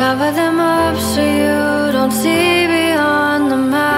Cover them up so you don't see beyond the mask.